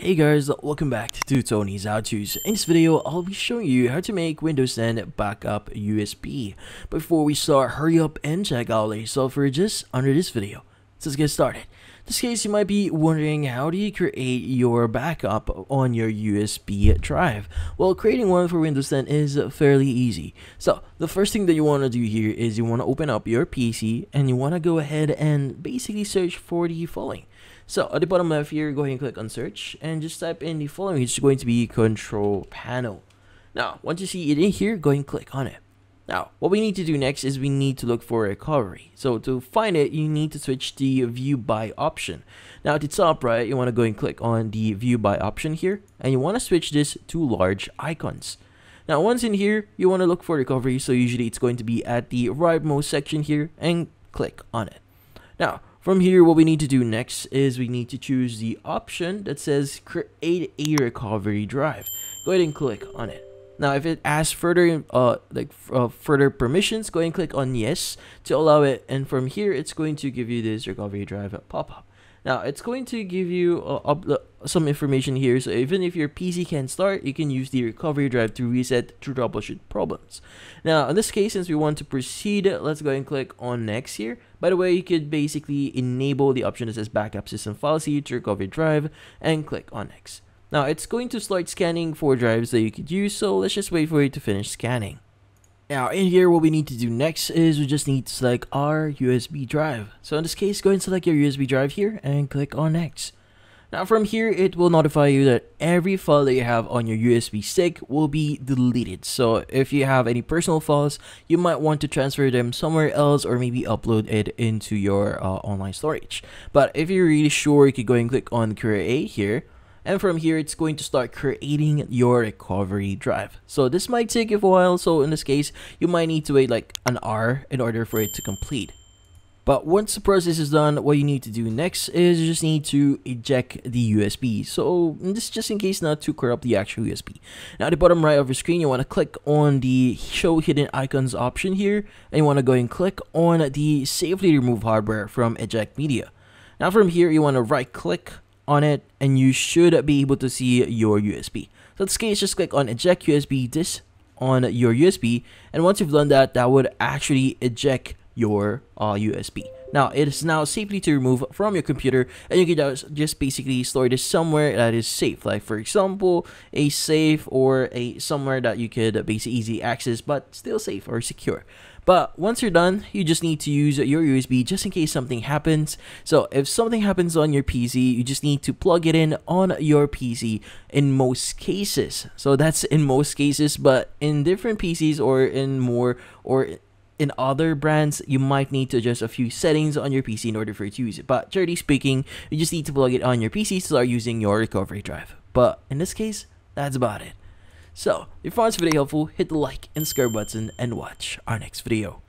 Hey guys, welcome back to Tony's HowTos. In this video, I'll be showing you how to make Windows 10 backup USB. Before we start, hurry up and check out the software just under this video. So let's get started. In this case, you might be wondering how do you create your backup on your USB drive? Well, creating one for Windows 10 is fairly easy. So the first thing that you want to do here is you want to open up your PC and you want to go ahead and basically search for the following. So at the bottom left here, go ahead and click on search and just type in the following. It's going to be control panel. Now, once you see it in here, go ahead and click on it. Now, what we need to do next is we need to look for recovery. So to find it, you need to switch the view by option. Now at the top right, you want to go and click on the view by option here, and you want to switch this to large icons. Now once in here, you want to look for recovery, so usually it's going to be at the rightmost section here, and click on it. Now, from here, what we need to do next is we need to choose the option that says create a recovery drive. Go ahead and click on it. Now, if it asks further, uh, like uh, further permissions, go and click on yes to allow it. And from here, it's going to give you this recovery drive pop-up. Now, it's going to give you uh, some information here. So even if your PC can't start, you can use the recovery drive to reset to troubleshoot problems. Now, in this case, since we want to proceed, let's go and click on next here. By the way, you could basically enable the option that says backup system file to recovery drive and click on next. Now, it's going to start scanning for drives that you could use, so let's just wait for it to finish scanning. Now in here what we need to do next is we just need to select our USB drive. So in this case go and select your USB drive here and click on next. Now from here it will notify you that every file that you have on your USB stick will be deleted. So if you have any personal files you might want to transfer them somewhere else or maybe upload it into your uh, online storage. But if you're really sure you could go and click on create here and from here it's going to start creating your recovery drive. So this might take a while. So in this case you might need to wait like an hour in order for it to complete. But once the process is done what you need to do next is you just need to eject the USB so this just in case not to corrupt the actual USB now at the bottom right of your screen you want to click on the show hidden icons option here and you want to go and click on the safely remove hardware from eject media. Now from here you want to right click on it and you should be able to see your USB. So in this case, just click on eject USB disk on your USB and once you've done that, that would actually eject your uh, USB. Now, it is now safely to remove from your computer and you can just, basically store this somewhere that is safe. Like for example, a safe or a somewhere that you could basically easy access but still safe or secure. But once you're done, you just need to use your USB just in case something happens. So if something happens on your PC, you just need to plug it in on your PC in most cases. So that's in most cases, but in different PCs or in more or in other brands, you might need to adjust a few settings on your PC in order for it to use it. But generally speaking, you just need to plug it on your PC to start using your recovery drive. But in this case, that's about it. So, if you found this video helpful, hit the like and subscribe button and watch our next video.